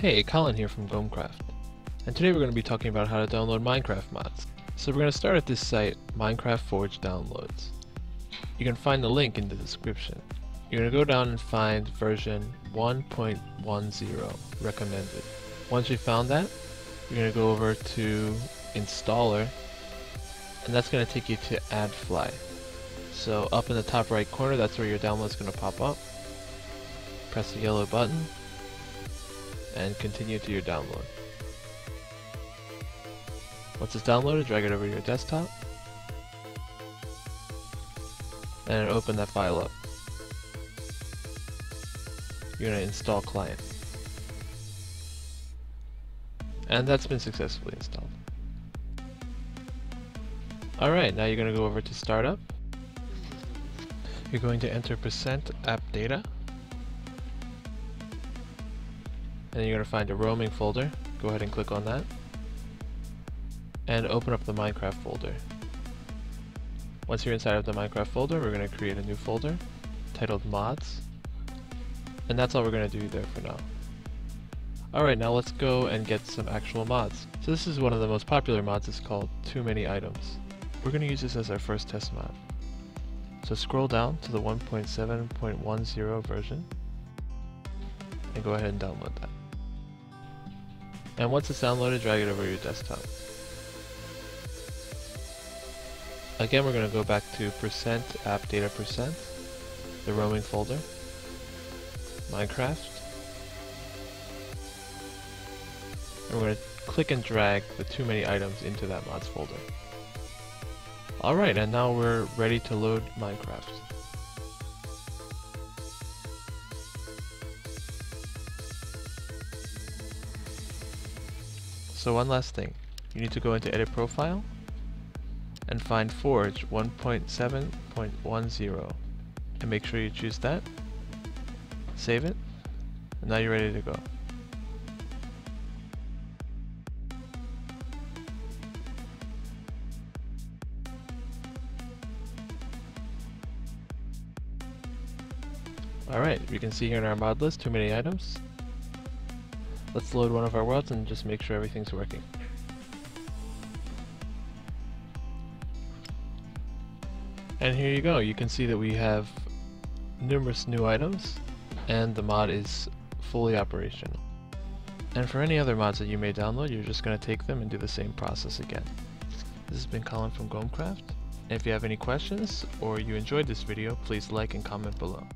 Hey, Colin here from GOMcraft, and today we're going to be talking about how to download Minecraft mods. So we're going to start at this site, Minecraft Forge Downloads. You can find the link in the description. You're going to go down and find version 1.10 recommended. Once you found that, you're going to go over to installer, and that's going to take you to AdFly. So up in the top right corner, that's where your download is going to pop up. Press the yellow button, and continue to your download. Once it's downloaded, drag it over to your desktop and open that file up. You're going to install client. And that's been successfully installed. Alright, now you're going to go over to startup. You're going to enter percent app data and you're going to find a roaming folder. Go ahead and click on that. And open up the Minecraft folder. Once you're inside of the Minecraft folder, we're going to create a new folder titled mods. And that's all we're going to do there for now. Alright, now let's go and get some actual mods. So this is one of the most popular mods, it's called Too Many Items. We're going to use this as our first test mod. So scroll down to the 1.7.10 version and go ahead and download that. And once it's downloaded, drag it over your desktop. Again, we're going to go back to percent app data percent, the roaming folder, Minecraft, and we're going to click and drag the too many items into that mods folder. Alright, and now we're ready to load Minecraft. So one last thing, you need to go into edit profile and find Forge 1.7.10 and make sure you choose that, save it, and now you're ready to go. Alright, we can see here in our mod list too many items. Let's load one of our worlds and just make sure everything's working. And here you go, you can see that we have numerous new items and the mod is fully operational. And for any other mods that you may download, you're just going to take them and do the same process again. This has been Colin from GOMcraft, if you have any questions or you enjoyed this video, please like and comment below.